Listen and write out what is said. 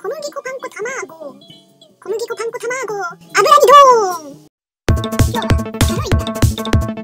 小麦粉パン粉卵。小麦粉パン粉卵。油にドーン今日は軽いんだ